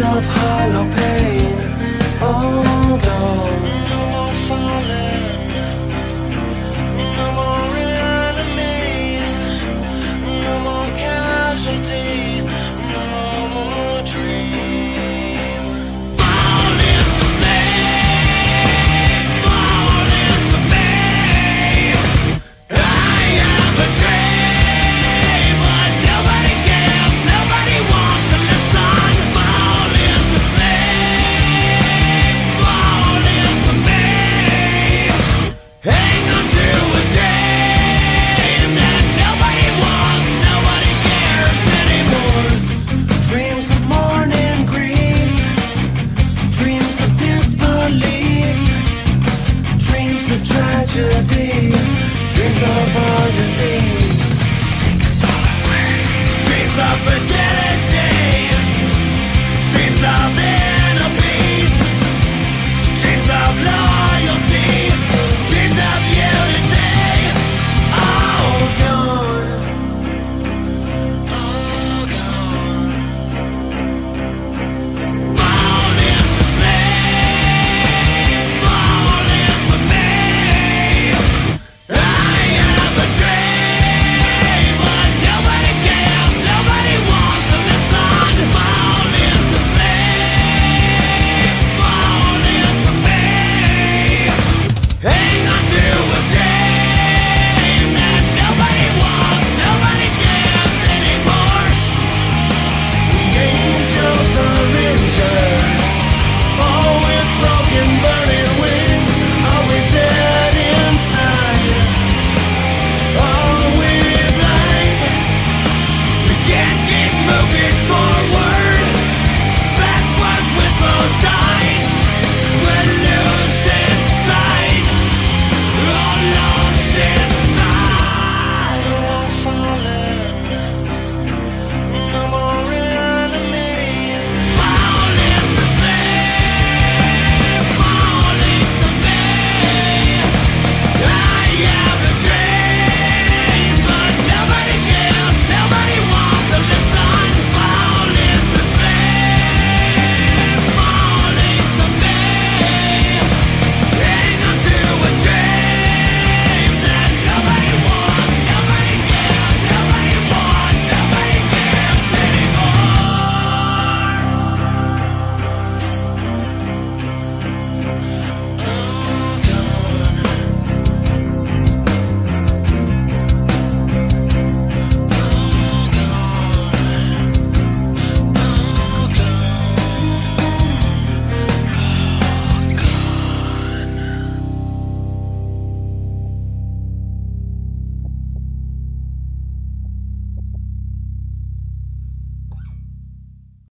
of tragedy Dreams of fantasy